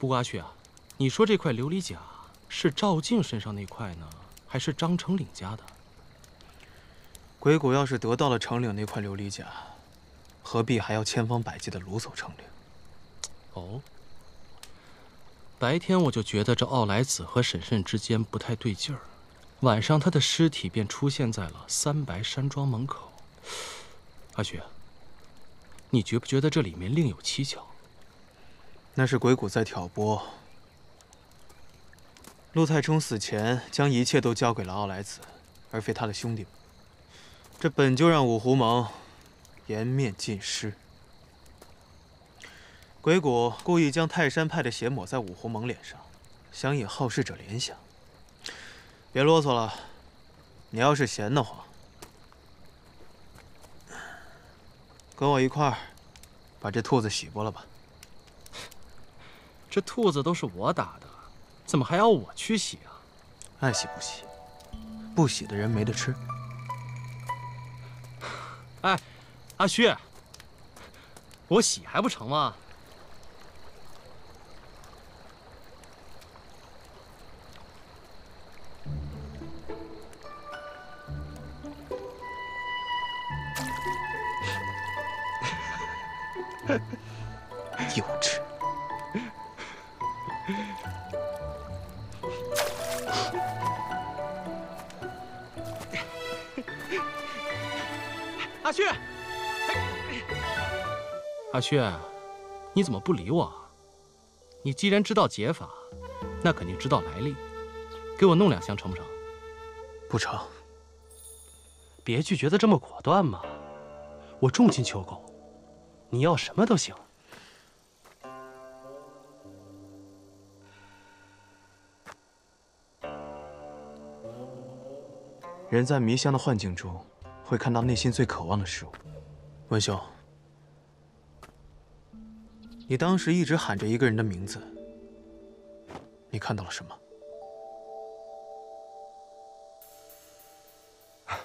不过阿旭啊，你说这块琉璃甲是赵静身上那块呢，还是张成岭家的？鬼谷要是得到了成岭那块琉璃甲，何必还要千方百计的掳走成岭？哦，白天我就觉得这奥莱子和沈慎之间不太对劲儿，晚上他的尸体便出现在了三白山庄门口。阿旭，你觉不觉得这里面另有蹊跷？那是鬼谷在挑拨。陆太冲死前将一切都交给了奥莱子，而非他的兄弟们，这本就让五湖盟颜面尽失。鬼谷故意将泰山派的血抹在五湖盟脸上，想引好事者联想。别啰嗦了，你要是闲得慌，跟我一块儿把这兔子洗过了吧。这兔子都是我打的，怎么还要我去洗啊？爱洗不洗，不洗的人没得吃。哎，阿旭，我洗还不成吗？幼 稚。阿旭，阿旭，你怎么不理我？你既然知道解法，那肯定知道来历。给我弄两箱成不成？不成。别拒绝的这么果断嘛！我重金求购，你要什么都行。人在迷香的幻境中，会看到内心最渴望的事物。文兄，你当时一直喊着一个人的名字，你看到了什么？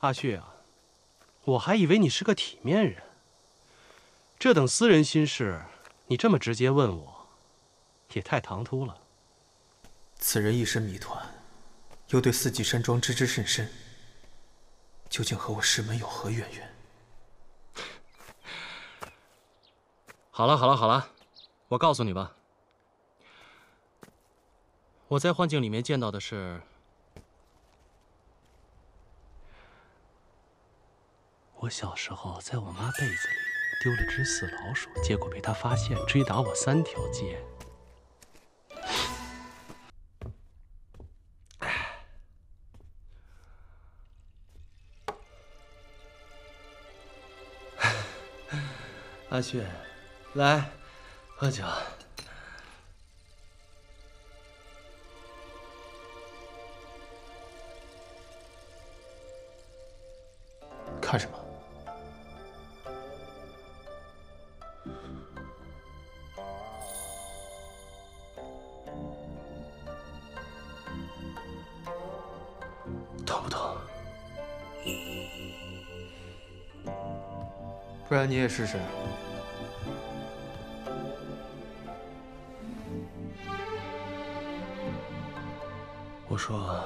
阿旭啊，我还以为你是个体面人，这等私人心事，你这么直接问我，也太唐突了。此人一身谜团，又对四季山庄知之甚深，究竟和我师门有何渊源？好了好了好了，我告诉你吧，我在幻境里面见到的是。我小时候在我妈被子里丢了只死老鼠，结果被她发现，追打我三条街。阿旭，来，喝酒。看什么？疼不疼？不然你也试试。我说，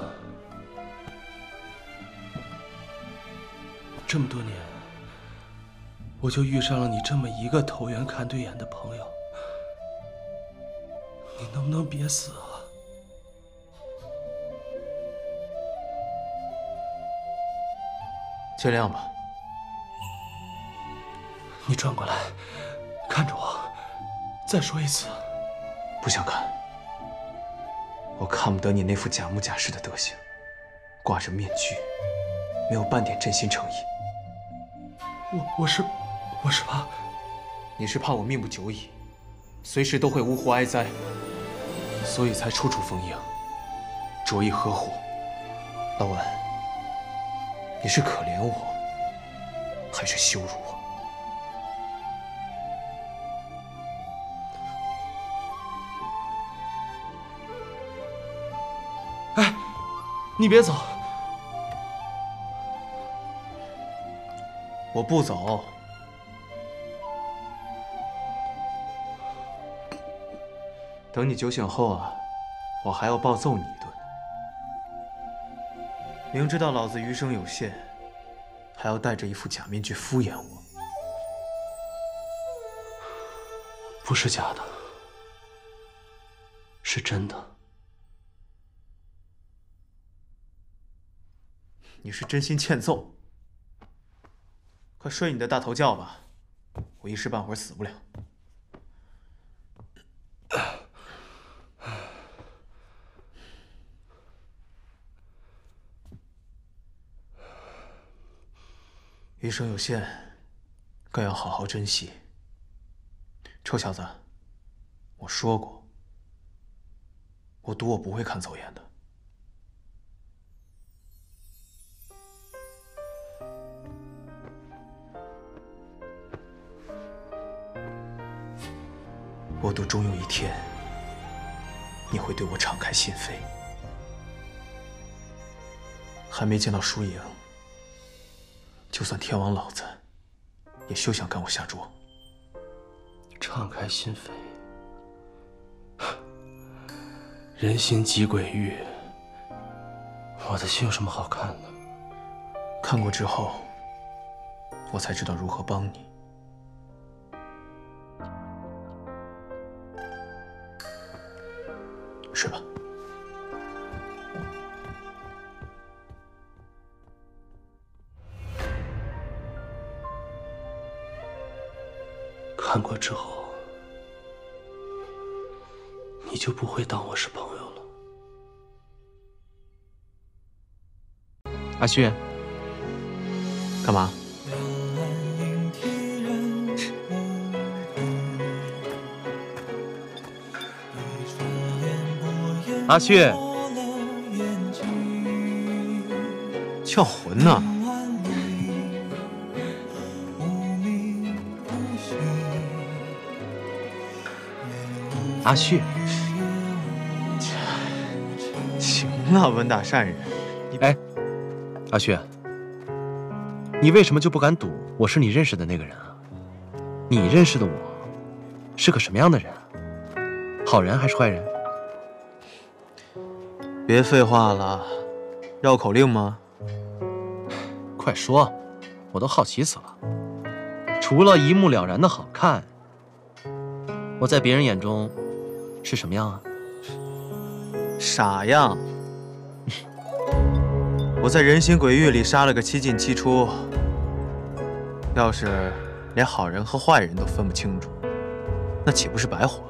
这么多年，我就遇上了你这么一个投缘看对眼的朋友，你能不能别死啊？见谅吧。你转过来，看着我，再说一次。不想看。我看不得你那副假模假式的德行，挂着面具，没有半点真心诚意。我我是，我是怕，你是怕我命不久矣，随时都会呜呼哀哉，所以才处处逢迎，着意呵护。老文，你是可怜我，还是羞辱你别走！我不走。等你酒醒后啊，我还要暴揍你一顿。明知道老子余生有限，还要戴着一副假面具敷衍我，不是假的，是真的。你是真心欠揍？快睡你的大头觉吧，我一时半会儿死不了。余生有限，更要好好珍惜。臭小子，我说过，我赌我不会看走眼的。我赌终有一天，你会对我敞开心扉。还没见到输赢，就算天王老子，也休想赶我下桌。敞开心扉，人心即鬼域，我的心有什么好看的？看过之后，我才知道如何帮你。看过之后，你就不会当我是朋友了。阿旭，干嘛？阿旭，叫魂呢？阿旭，行了，温大善人，你哎，阿旭，你为什么就不敢赌我是你认识的那个人啊？你认识的我是个什么样的人？好人还是坏人？别废话了，绕口令吗？快说，我都好奇死了。除了一目了然的好看，我在别人眼中。是什么样啊？傻样！我在人心鬼域里杀了个七进七出，要是连好人和坏人都分不清楚，那岂不是白活？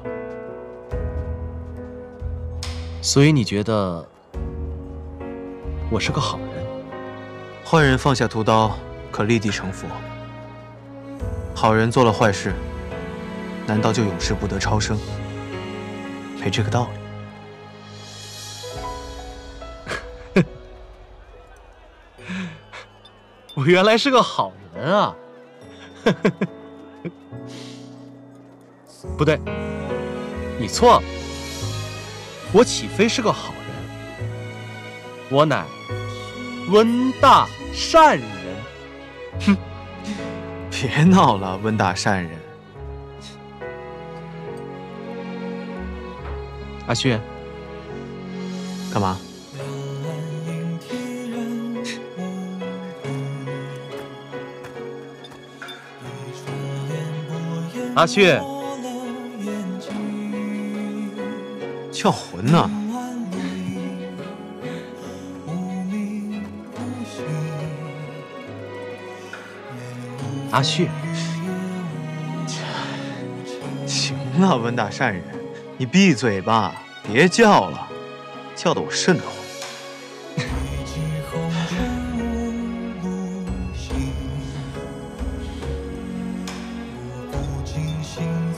所以你觉得我是个好人？坏人放下屠刀可立地成佛，好人做了坏事，难道就永世不得超生？没这个道理。我原来是个好人啊！不对，你错了。我岂非是个好人？我乃温大善人。哼！别闹了，温大善人。阿旭，干嘛？阿旭，叫魂呢？阿旭，行了，温大善人。你闭嘴吧，别叫了，叫得我瘆得慌。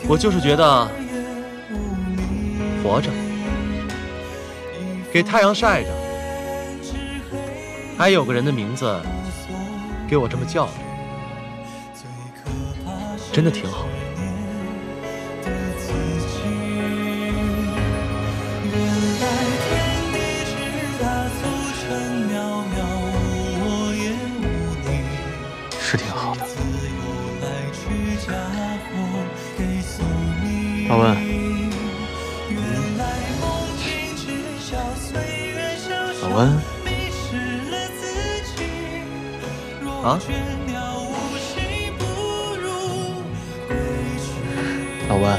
我就是觉得活着，给太阳晒着，还有个人的名字给我这么叫，真的挺好。老温。老温。啊？老温。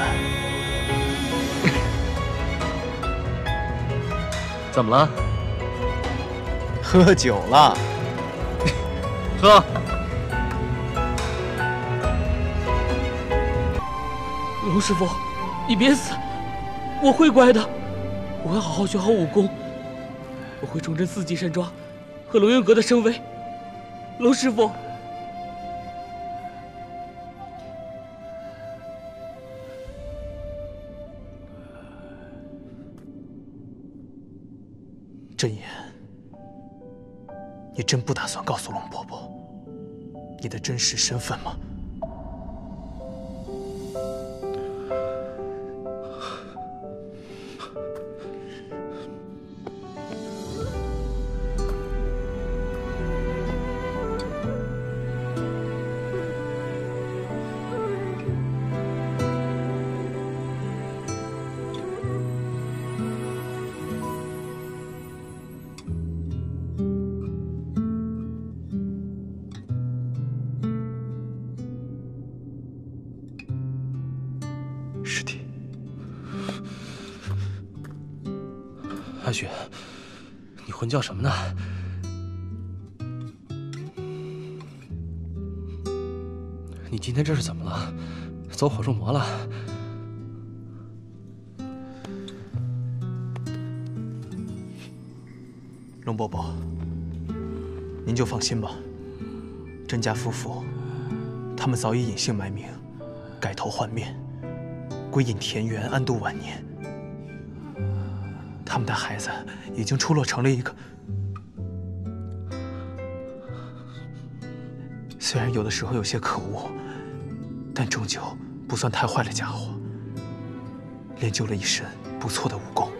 怎么了？喝酒了，喝。龙师傅，你别死，我会乖的，我会好好学好武功，我会重振四季山庄和龙渊阁的声威。龙师傅，真言，你真不打算告诉龙伯伯你的真实身份吗？师弟，阿雪，你魂叫什么呢？你今天这是怎么了？走火入魔了？龙伯伯，您就放心吧。甄家夫妇，他们早已隐姓埋名，改头换面，归隐田园，安度晚年。他们的孩子已经出落成了一个，虽然有的时候有些可恶，但终究不算太坏的家伙，练就了一身不错的武功。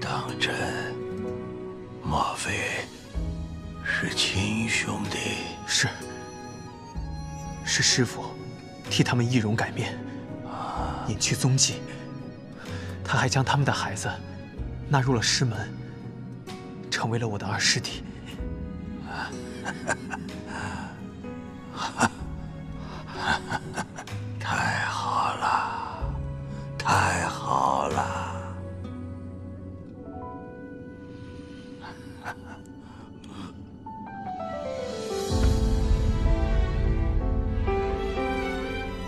当真？莫非是亲兄弟？是，是师傅替他们易容改面，隐去踪迹。他还将他们的孩子纳入了师门，成为了我的二师弟。太好了，太好了！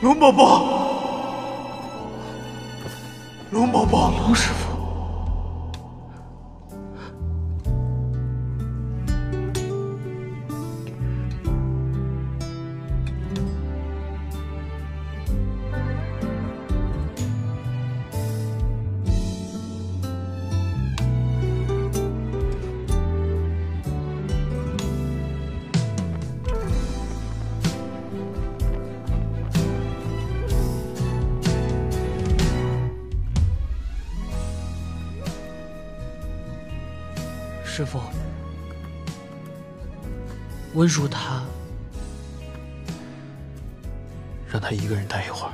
龙伯伯，龙伯伯，龙师傅。温叔他，让他一个人待一会儿。